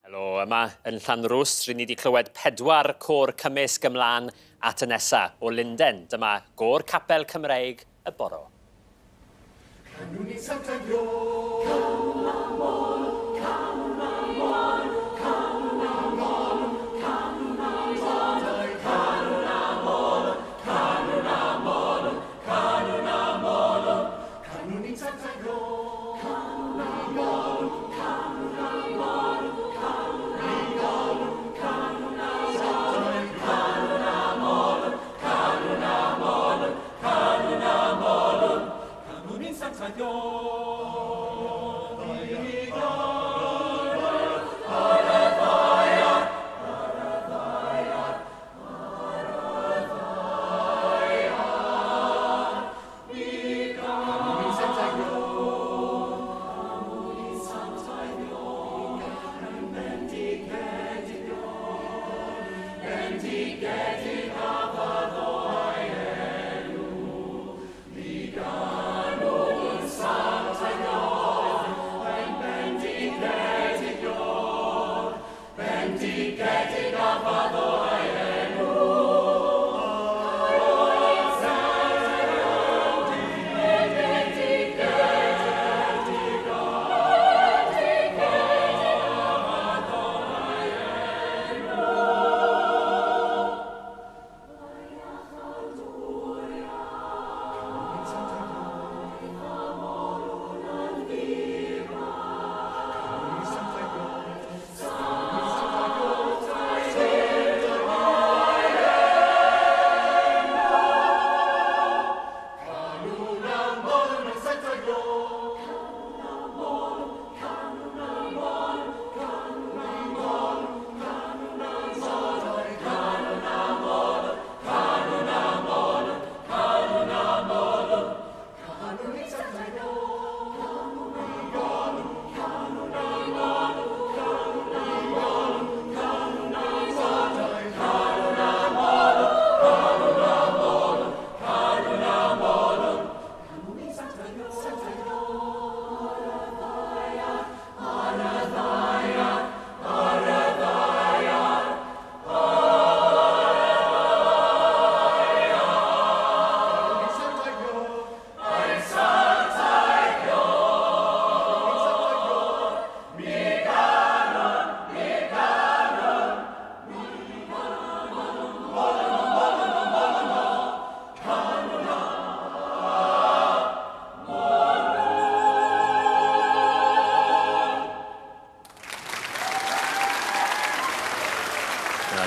Helo, yma yn Llanrws, rydyn ni wedi clywed pedwar cwr cymysg ymlaen at y nesaf o Lunden. Dyma Gôr Capel Cymreig y boro. Canwn ni Santa Gro, Cymamor. Yeah.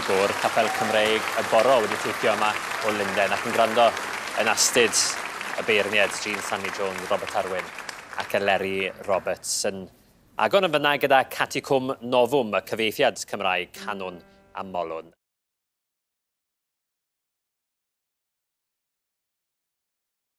gŵr, capel Cymreig y boro wedi teithio yma o Lundain ac yn gwrando yn astud y beirniad Jean Stanley Jones, Robert Arwyn ac Eleri Roberts yn agon yn fyna gyda Caticwm Nofwm, y cyfeithiad Cymraeg Canwn a Molwn.